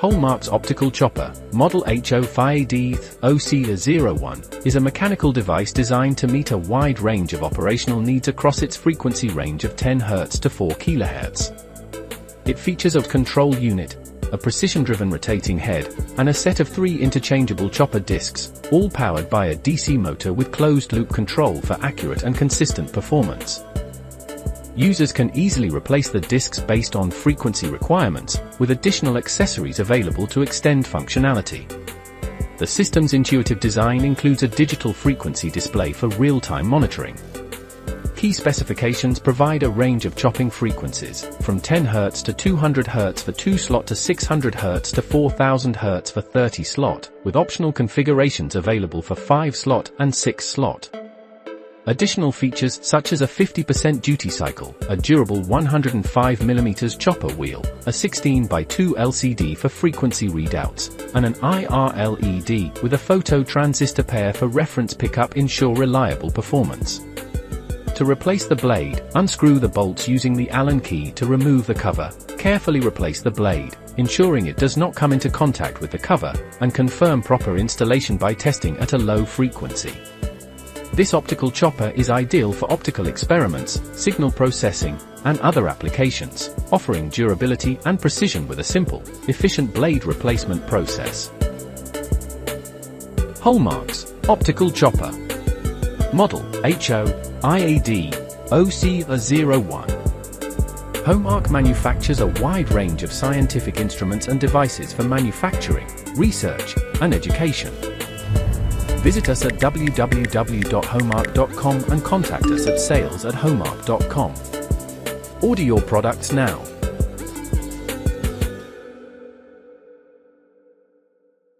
Holmarc's optical chopper, model HO5AD-OC01, is a mechanical device designed to meet a wide range of operational needs across its frequency range of 10 Hz to 4 kHz. It features a control unit, a precision-driven rotating head, and a set of three interchangeable chopper discs, all powered by a DC motor with closed-loop control for accurate and consistent performance. Users can easily replace the discs based on frequency requirements, with additional accessories available to extend functionality. The system's intuitive design includes a digital frequency display for real-time monitoring. Key specifications provide a range of chopping frequencies, from 10 Hz to 200 Hz for 2 slot to 600 Hz to 4000 Hz for 30 slot, with optional configurations available for 5 slot and 6 slot. Additional features such as a 50% duty cycle, a durable 105mm chopper wheel, a 16 by 2 LCD for frequency readouts, and an IR LED with a photo transistor pair for reference pickup ensure reliable performance. To replace the blade, unscrew the bolts using the Allen key to remove the cover, carefully replace the blade, ensuring it does not come into contact with the cover, and confirm proper installation by testing at a low frequency. This optical chopper is ideal for optical experiments, signal processing, and other applications, offering durability and precision with a simple, efficient blade replacement process. Holmarc's Optical Chopper Model HO IAD OC01 Holmarc manufactures a wide range of scientific instruments and devices for manufacturing, research, and education. Visit us at www.holmarc.com and contact us at sales at. Order your products now.